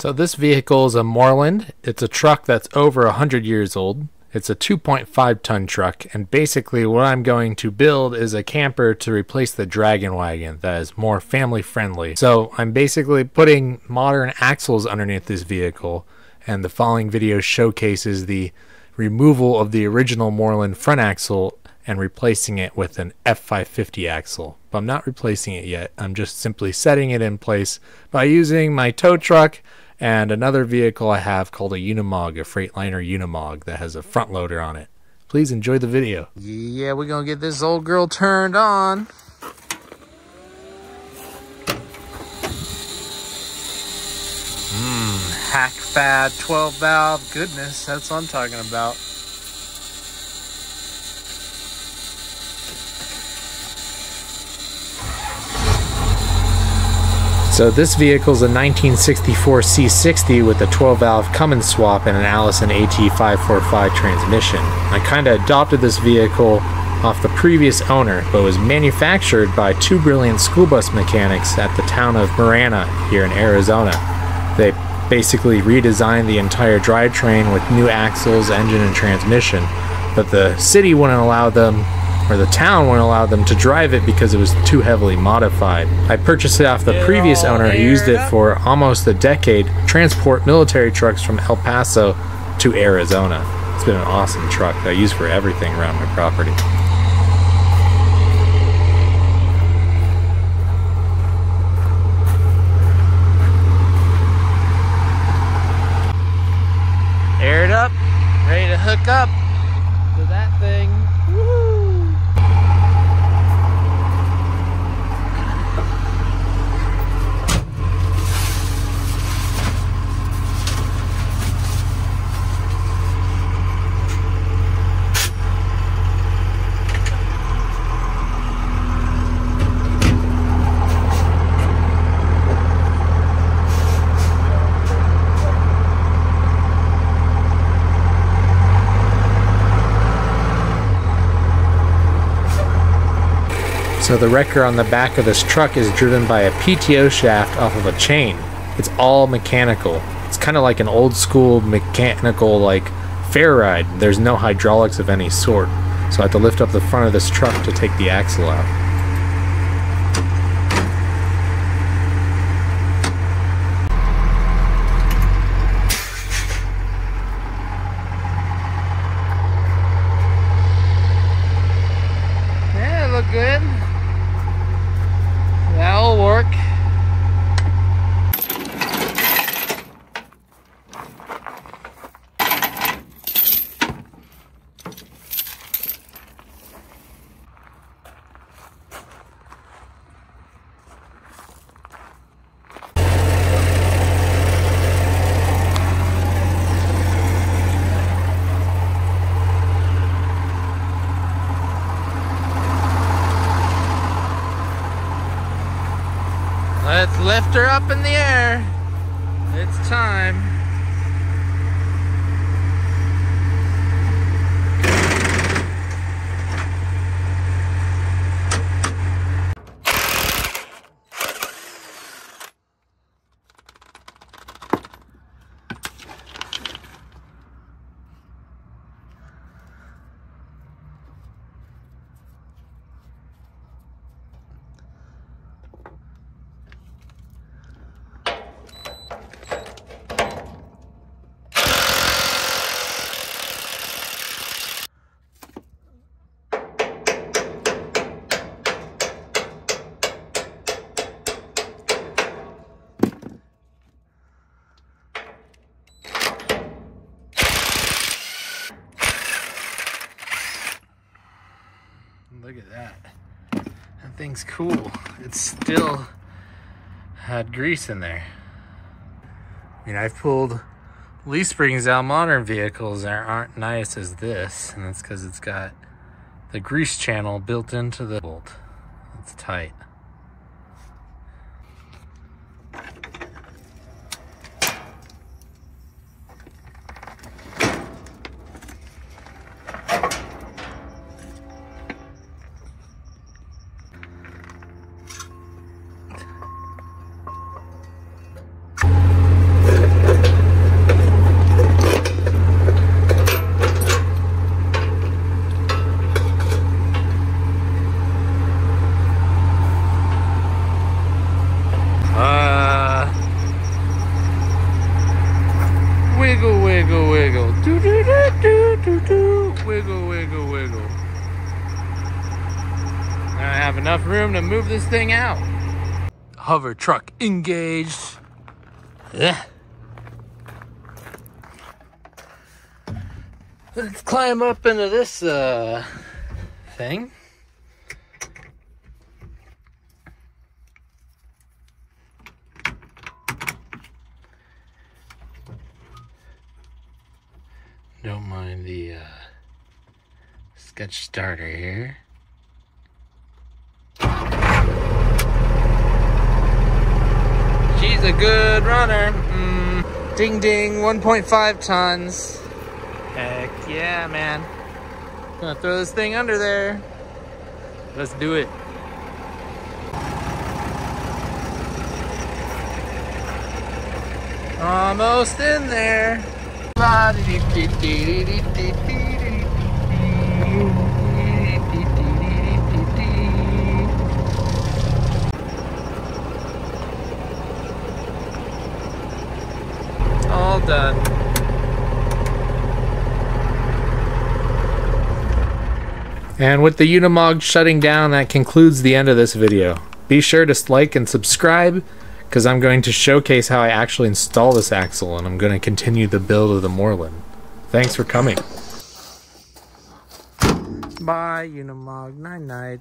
So this vehicle is a Moreland. It's a truck that's over 100 years old. It's a 2.5 ton truck, and basically what I'm going to build is a camper to replace the Dragon Wagon that is more family friendly. So I'm basically putting modern axles underneath this vehicle, and the following video showcases the removal of the original Moreland front axle and replacing it with an F550 axle. But I'm not replacing it yet. I'm just simply setting it in place by using my tow truck and another vehicle I have called a Unimog, a Freightliner Unimog that has a front loader on it. Please enjoy the video. Yeah, we're gonna get this old girl turned on. Mmm, hack fad 12 valve, goodness, that's what I'm talking about. So this vehicle is a 1964 C60 with a 12-valve Cummins swap and an Allison AT545 transmission. I kind of adopted this vehicle off the previous owner, but was manufactured by two brilliant school bus mechanics at the town of Marana here in Arizona. They basically redesigned the entire drivetrain with new axles, engine, and transmission, but the city wouldn't allow them or the town wouldn't allow them to drive it because it was too heavily modified. I purchased it off the previous owner who used it for almost a decade, transport military trucks from El Paso to Arizona. It's been an awesome truck that I use for everything around my property. Aired up, ready to hook up to that thing. So the wrecker on the back of this truck is driven by a PTO shaft off of a chain. It's all mechanical. It's kind of like an old school mechanical like fair ride. There's no hydraulics of any sort. So I have to lift up the front of this truck to take the axle out. Let's lift her up in the air. It's time. Look at that. That thing's cool. It still had grease in there. I mean, I've pulled leaf springs out modern vehicles that aren't nice as this, and that's because it's got the grease channel built into the bolt. It's tight. Have enough room to move this thing out. Hover truck engaged. Yeah. Let's climb up into this uh, thing. Don't mind the uh, sketch starter here. She's a good runner. Mm, ding ding, 1.5 tons. Heck yeah, man. Gonna throw this thing under there. Let's do it. Almost in there. All done. And with the Unimog shutting down, that concludes the end of this video. Be sure to like and subscribe, because I'm going to showcase how I actually install this axle, and I'm going to continue the build of the Moreland. Thanks for coming. Bye, Unimog. Night night.